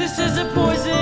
This is a poison.